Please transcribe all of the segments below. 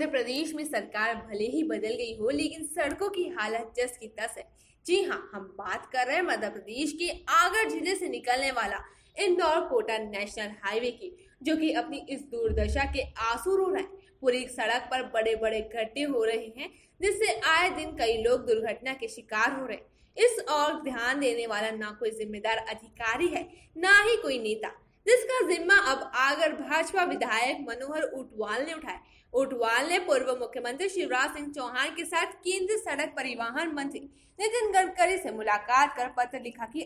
मध्य प्रदेश में सरकार भले ही बदल गई हो, लेकिन सड़कों की हालत जस की तस है। जी हाँ हम बात कर रहे हैं मध्य प्रदेश के आगर ज़िले से निकलने वाला इंदौर कोटा नेशनल हाईवे की, जो कि अपनी इस दुर्दशा के आँसू रो रहे पूरी सड़क पर बड़े बड़े गड्ढे हो रहे हैं, जिससे आए दिन कई लोग दुर्घटना के शिकार हो रहे हैं। इस और ध्यान देने वाला ना कोई जिम्मेदार अधिकारी है, ना ही कोई नेता। जिसका जिम्मा अब आगर भाजपा विधायक मनोहर ऊटवाल ने उठाया। उटवाल ने पूर्व मुख्यमंत्री शिवराज सिंह चौहान के साथ केंद्रीय सड़क परिवहन मंत्री नितिन गडकरी से मुलाकात कर पत्र लिखा कि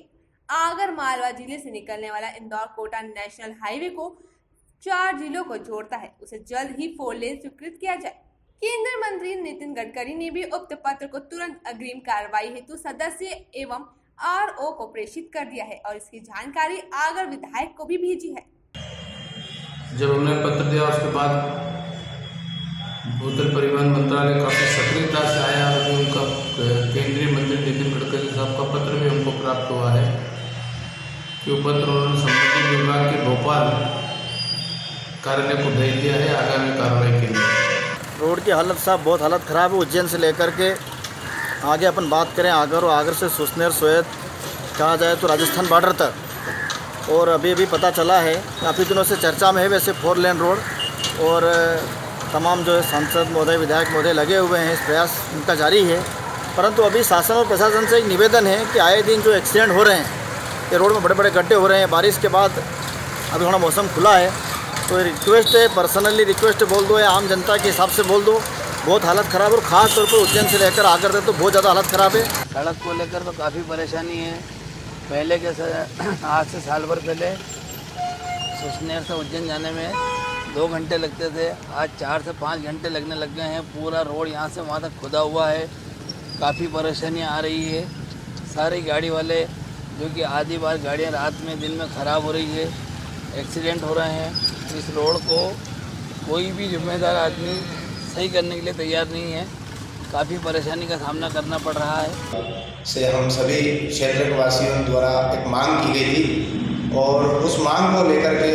आगर मालवा ज़िले से निकलने वाला इंदौर कोटा नेशनल हाईवे को चार जिलों को जोड़ता है। उसे जल्द ही फोर लेन स्वीकृत किया जाए। केंद्रीय मंत्री नितिन गडकरी ने भी उक्त पत्र को तुरंत अग्रिम कार्रवाई हेतु सदस्य एवं आर ओ को प्रेषित कर दिया है और इसकी जानकारी आगर विधायक को भी भेजी है। जब हमने पत्र दिया उसके बाद भूतल परिवहन मंत्रालय काफ़ी सक्रियता से आया और उनका केंद्रीय मंत्री नितिन गडकरी साहब का पत्र भी हमको प्राप्त हुआ है कि वो पत्र उन्होंने संबंधित विभाग के भोपाल कार्यालय को भेज दिया है आगामी कार्रवाई के लिए। रोड की हालत साहब बहुत हालत ख़राब है। उज्जैन से लेकर के आगे अपन बात करें, आगर और आगर से सुसनेर सोयत कहा जाए तो राजस्थान बॉर्डर तक। और अभी अभी पता चला है, काफ़ी दिनों से चर्चा में है वैसे फोर लेन रोड। और तमाम जो है सांसद महोदय, विधायक महोदय लगे हुए हैं, इस प्रयास उनका जारी है। परंतु अभी शासन और प्रशासन से एक निवेदन है कि आए दिन जो एक्सीडेंट हो रहे हैं, ये रोड में बड़े बड़े गड्ढे हो रहे हैं, बारिश के बाद अभी थोड़ा मौसम खुला है। तो रिक्वेस्ट है पर्सनली रिक्वेस्ट बोल दो या आम जनता के हिसाब से बोल दो। बहुत हालत ख़राब है और ख़ास तौर पर उज्जैन से लेकर आकर तो बहुत ज़्यादा हालत ख़राब है। सड़क को लेकर तो काफ़ी परेशानी है। पहले के आज से साल भर पहले सुसनेर से उज्जैन जाने में दो घंटे लगते थे। आज चार से पाँच घंटे लगने लग गए हैं। पूरा रोड यहाँ से वहाँ तक खुदा हुआ है। काफ़ी परेशानियाँ आ रही है। सारी गाड़ी वाले, जो कि आधी बार गाड़ियाँ रात में, दिन में ख़राब हो रही है, एक्सीडेंट हो रहे हैं। इस रोड को कोई भी जिम्मेदार आदमी सही करने के लिए तैयार नहीं है। काफ़ी परेशानी का सामना करना पड़ रहा है। से हम सभी क्षेत्र वासियों द्वारा एक मांग की गई थी और उस मांग को लेकर के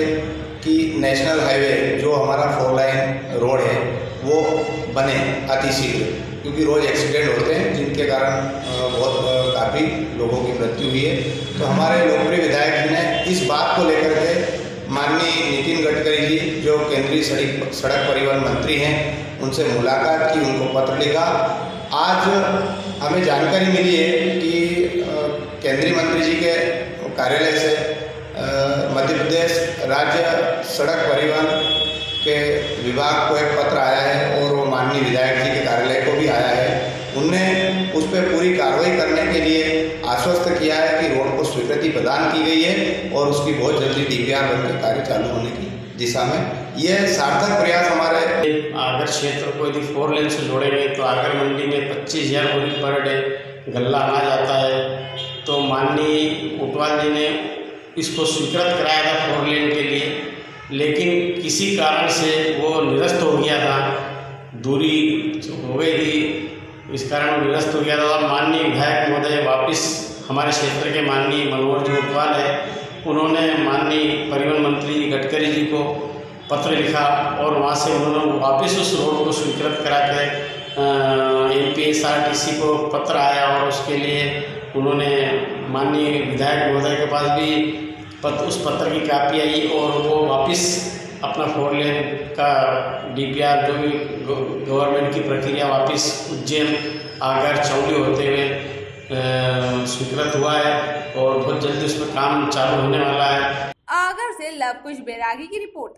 कि नेशनल हाईवे जो हमारा फोर लाइन रोड है, वो बने अतिशीघ्र क्योंकि रोज़ एक्सीडेंट होते हैं, जिनके कारण बहुत काफ़ी लोगों की मृत्यु हुई है। तो हमारे लोकप्रिय विधायक जी ने इस बात को लेकर के माननीय नितिन गडकरी जी, जो केंद्रीय सड़क सड़क परिवहन मंत्री हैं, उनसे मुलाकात की, उनको पत्र लिखा। आज हमें जानकारी मिली है कि केंद्रीय मंत्री जी के कार्यालय से मध्य प्रदेश राज्य सड़क परिवहन के विभाग को एक पत्र आया है, और वो माननीय विधायक जी के कार्यालय को भी आया है। उनने उस पर पूरी कार्रवाई करने आश्वस्त किया है कि रोड को स्वीकृति प्रदान की गई है और उसकी बहुत जल्दी डीपीआर बनकर कार्य चालू होने की दिशा में। यह सार्थक प्रयास हमारे आगर क्षेत्र को यदि फोर लेन से जोड़ेंगे तो आगर मंडी में पच्चीस हज़ार बोरी पर डे गल्ला आ जाता है। तो माननीय उटवाल जी ने इसको स्वीकृत कराया था फोर लेन के लिए, लेकिन किसी कारण से वो निरस्त हो गया था। दूरी हो गई थी इस कारण निरस्त हो गया था और माननीय विधायक महोदय वापस हमारे क्षेत्र के माननीय मनोहर जी उटवाल है। उन्होंने माननीय परिवहन मंत्री गडकरी जी को पत्र लिखा और वहाँ से उन्होंने वापस उस रोड को स्वीकृत करा के M P S R T C को पत्र आया और उसके लिए उन्होंने माननीय विधायक महोदय के पास भी पत्र उस पत्र की कापी आई और वो वापस अपना फोर लेन का डीपीआर जो भी गवर्नमेंट की प्रक्रिया वापस उज्जैन, आगर चौली होते हुए स्वीकृत हुआ है और बहुत जल्दी उसमें काम चालू होने वाला है। आगर से लव कुछ बैरागी की रिपोर्ट।